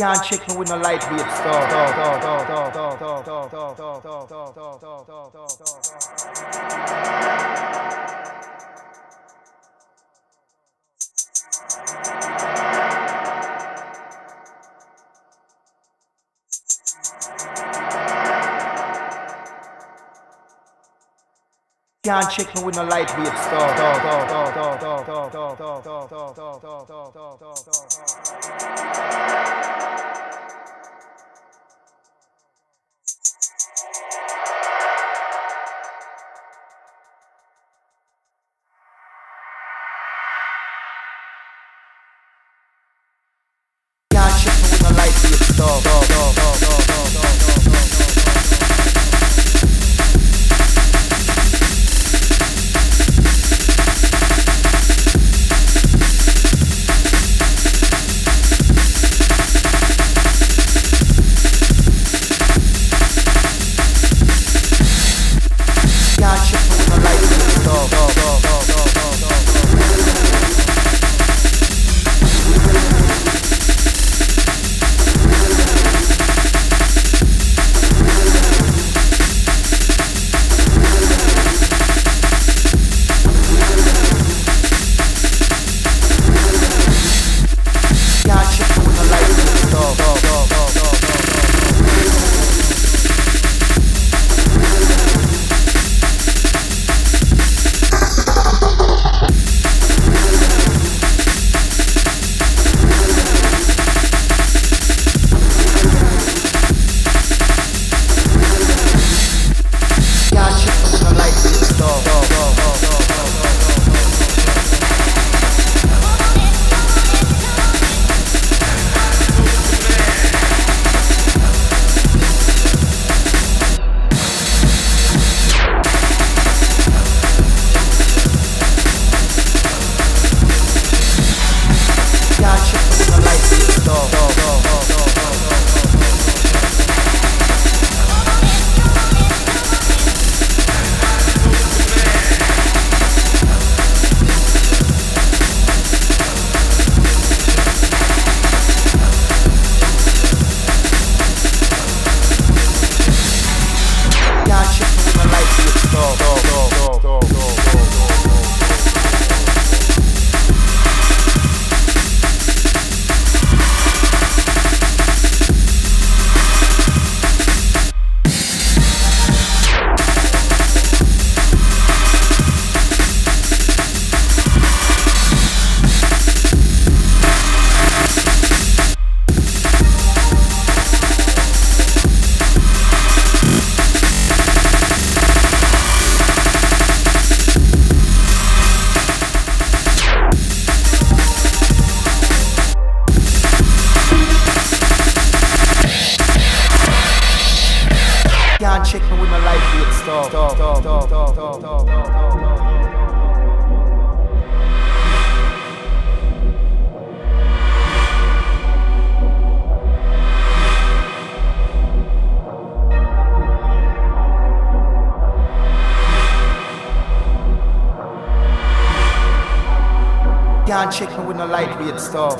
Can't check me with no lightweight stuff. Can't check me with no lightweight stuff. Can't check me with no lightweight stuff. Lightweight stuff. Can't check me with no lightweight stuff.